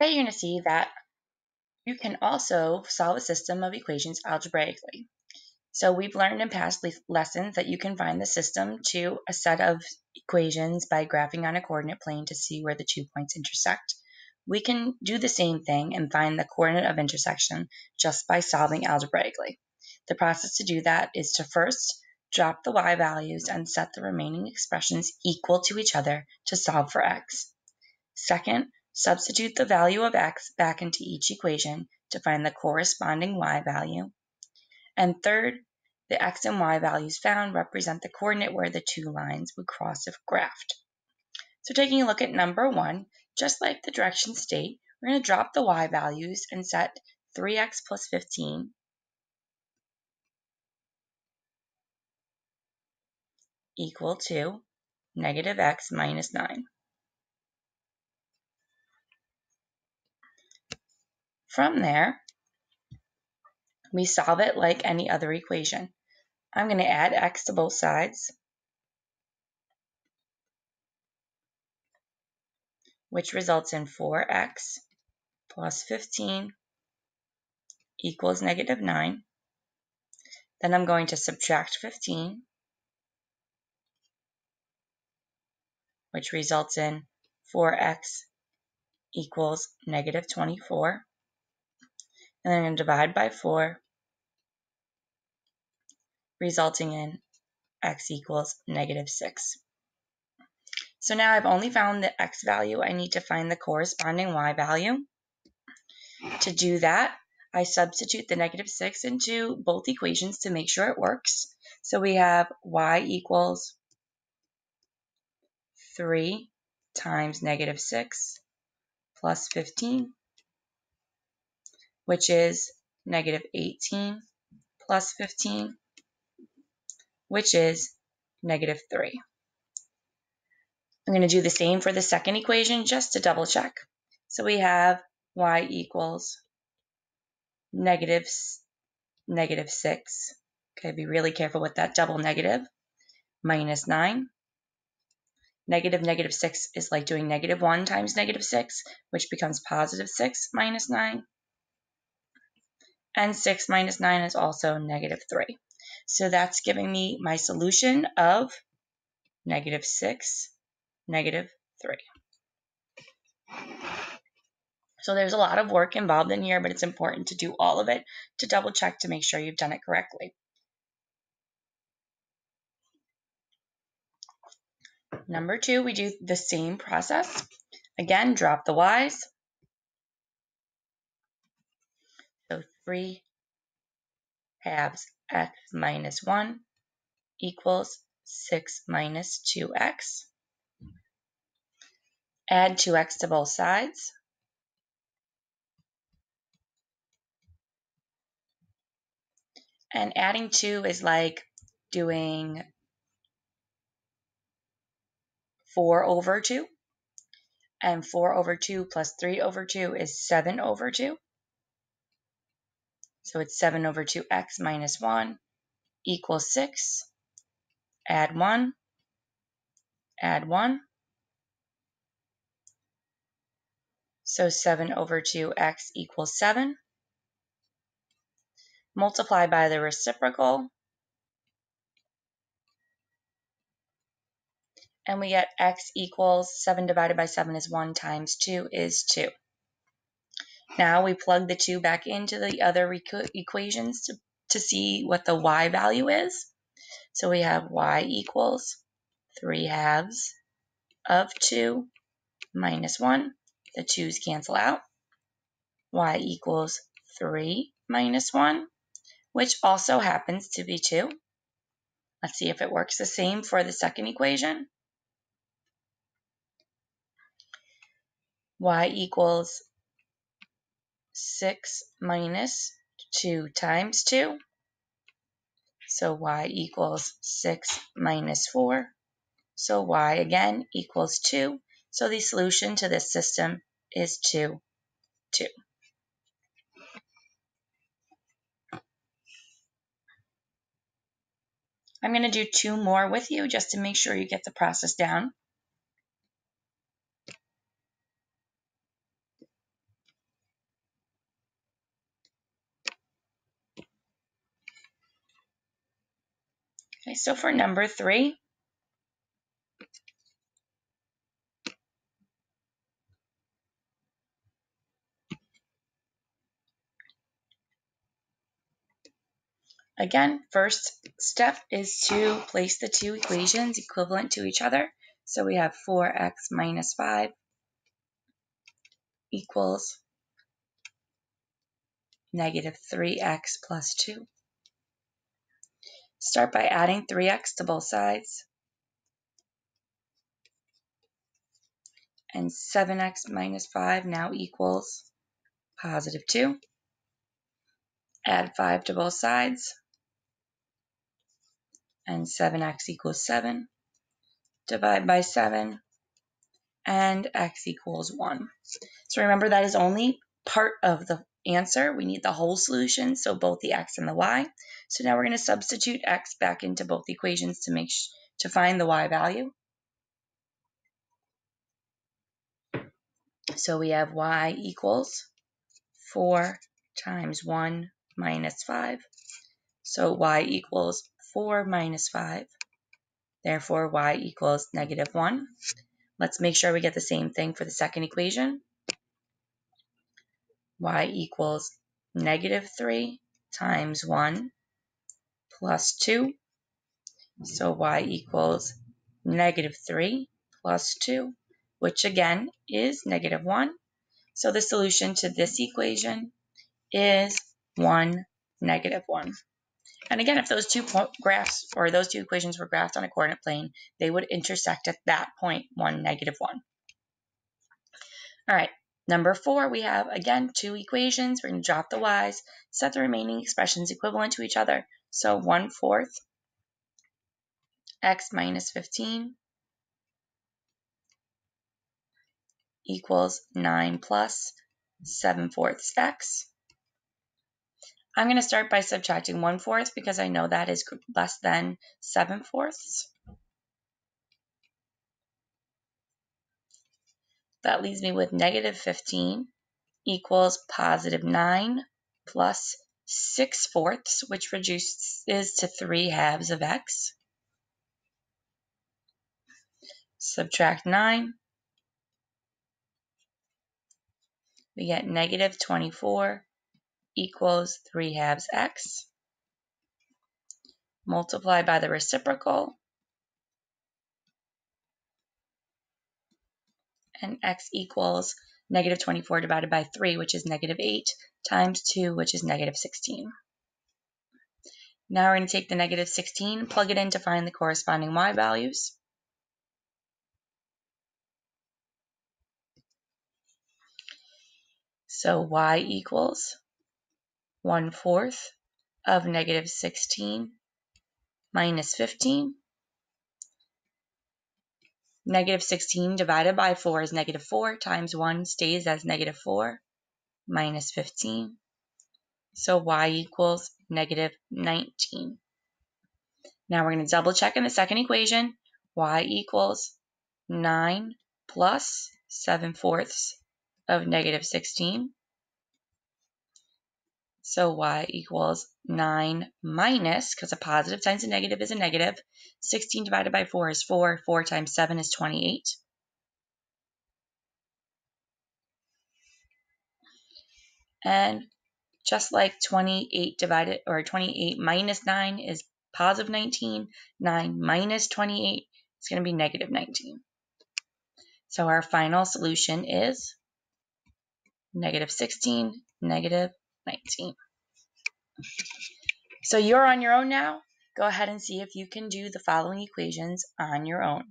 Today you're going to see that you can also solve a system of equations algebraically. So we've learned in past le lessons that you can find the system to a set of equations by graphing on a coordinate plane to see where the two points intersect. We can do the same thing and find the coordinate of intersection just by solving algebraically. The process to do that is to first drop the y values and set the remaining expressions equal to each other to solve for x. Second, substitute the value of x back into each equation to find the corresponding y value. And third, the x and y values found represent the coordinate where the two lines would cross if graphed. So taking a look at number one, just like the direction state, we're going to drop the y values and set 3x plus 15 equal to negative x minus 9. From there, we solve it like any other equation. I'm going to add x to both sides, which results in 4x plus 15 equals negative 9. Then I'm going to subtract 15 which results in 4x equals negative 24. And I'm going to divide by 4, resulting in x equals negative 6. So now I've only found the x value. I need to find the corresponding y value. To do that, I substitute the negative 6 into both equations to make sure it works. So we have y equals 3 times negative 6 plus 15, which is negative 18 plus 15, which is negative 3. I'm going to do the same for the second equation just to double check. So we have y equals negative, negative 6. Okay, be really careful with that double negative. Minus 9 Negative negative 6 is like doing negative 1 times negative 6, which becomes positive 6 minus 9. And 6 minus 9 is also negative 3. So that's giving me my solution of negative 6, negative 3. So there's a lot of work involved in here, but it's important to do all of it to double check to make sure you've done it correctly. Number two, we do the same process. Again, drop the y's. So 3 halves x minus 1 equals 6 minus 2x. Add 2x to both sides. And adding 2 is like doing 4 over 2. And 4 over 2 plus 3 over 2 is 7 over 2. So it's 7 over 2x minus 1 equals 6. Add 1. Add 1. So 7 over 2x equals 7. Multiply by the reciprocal. and we get x equals 7 divided by 7 is 1 times 2 is 2. Now we plug the 2 back into the other equations to, to see what the y value is. So we have y equals 3 halves of 2 minus 1. The 2's cancel out. y equals 3 minus 1, which also happens to be 2. Let's see if it works the same for the second equation. y equals 6 minus 2 times 2. So y equals 6 minus 4. So y again equals 2. So the solution to this system is 2, 2. I'm going to do two more with you just to make sure you get the process down. Okay, so for number three, Again, first step is to place the two equations equivalent to each other. So we have 4x minus 5 equals negative 3x plus 2. Start by adding 3x to both sides. And 7x minus 5 now equals positive 2. Add 5 to both sides and 7x equals 7. Divide by 7, and x equals 1. So remember that is only part of the answer. We need the whole solution, so both the x and the y. So now we're going to substitute x back into both equations to make to find the y value. So we have y equals 4 times 1 minus 5. So y equals 4 minus 5. Therefore, y equals negative 1. Let's make sure we get the same thing for the second equation. Y equals negative 3 times 1 plus 2. So y equals negative 3 plus 2, which again is negative 1. So the solution to this equation is 1, negative 1. And again, if those two graphs or those two equations were graphed on a coordinate plane, they would intersect at that point, 1, negative 1. All right, number four, we have, again, two equations. We're going to drop the y's, set the remaining expressions equivalent to each other. So 1 fourth x minus 15 equals 9 plus 7 fourths x. I'm going to start by subtracting 1 fourth because I know that is less than 7 fourths. That leaves me with negative 15 equals positive 9 plus 6 fourths, which reduces is to 3 halves of x. Subtract 9. We get negative 24 equals 3 halves x. Multiply by the reciprocal. And x equals negative 24 divided by 3, which is negative 8, times 2, which is negative 16. Now we're going to take the negative 16, plug it in to find the corresponding y values. So y equals 1 fourth of negative 16 minus 15. Negative 16 divided by 4 is negative 4 times 1 stays as negative 4 minus 15. So y equals negative 19. Now we're going to double check in the second equation. y equals 9 plus 7 fourths of negative 16 so y equals 9 minus, because a positive times a negative is a negative, 16 divided by 4 is 4. 4 times 7 is 28. And just like 28 divided, or 28 minus 9 is positive 19, 9 minus 28 is going to be negative 19. So our final solution is negative 16, negative 19. So you're on your own now. Go ahead and see if you can do the following equations on your own.